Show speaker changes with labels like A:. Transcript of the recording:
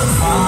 A: Oh.